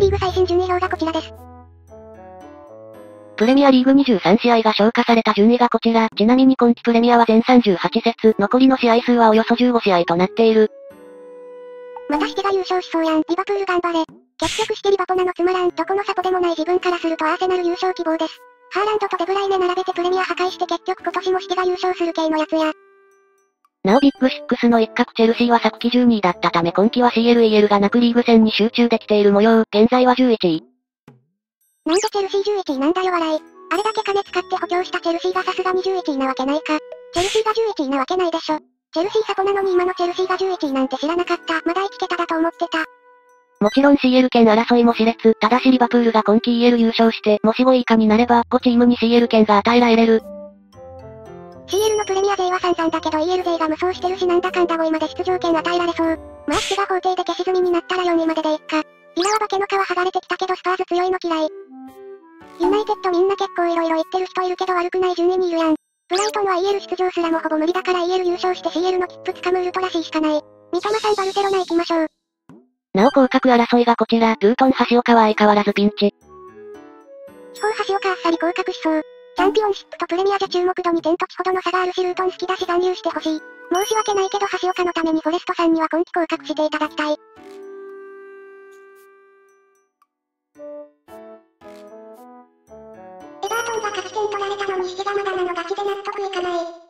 アリーグ最新順位表がこちらです。プレミアリーグ23試合が消化された順位がこちら。ちなみに今季プレミアは全38節、残りの試合数はおよそ15試合となっている。またしてが優勝しそうやん。リバプール頑張れ。結局してリバポナのつまらん、どこのサポでもない自分からするとアーセナル優勝希望です。ハーランドとデブライネ並べてプレミア破壊して結局今年もしてが優勝する系のやつや。なおビッグ6の一角チェルシーは昨季12位だったため今季は CLEL がなくリーグ戦に集中できている模様。現在は11位。なんでチェルシー11位なんだよ笑い。あれだけ金使って補強したチェルシーがさすがに11位なわけないか。チェルシーが11位なわけないでしょ。チェルシーサポなのに今のチェルシーが11位なんて知らなかった。まだ1桁だと思ってた。もちろん CL 権争いも熾烈。ただしリバプールが今季 EL 優勝して、もし5位以下になれば、5チームに CL 権が与えられる。CL のプレミア勢は散々だけど EL 勢が無双してるしなんだかんだ5位まで出場権与えられそう。まあ、死が法廷で消し済みになったら4位まででいっか。ビラは化けの皮剥がれてきたけどスパーズ強いの嫌い。ユナイテッドみんな結構色々言ってる人いるけど悪くない順位にいるやん。ブライトンは EL 出場すらもほぼ無理だから EL 優勝して CL の切符つかむウルトラ C しかない。三笘さんバルセロナ行きましょう。なお降格争いがこちら、ルートン橋岡は相変わらずピンチ。地方橋岡あっさり降格しそう。チャンピオンシップとプレミアじゃ注目度に天と地ほどの差があるしルートン好きだし残留してほしい。申し訳ないけど橋岡のためにフォレストさんには今季降格していただきたい。エバートンが勝ち点取られたのに引きがまだなのガチで納得いかない。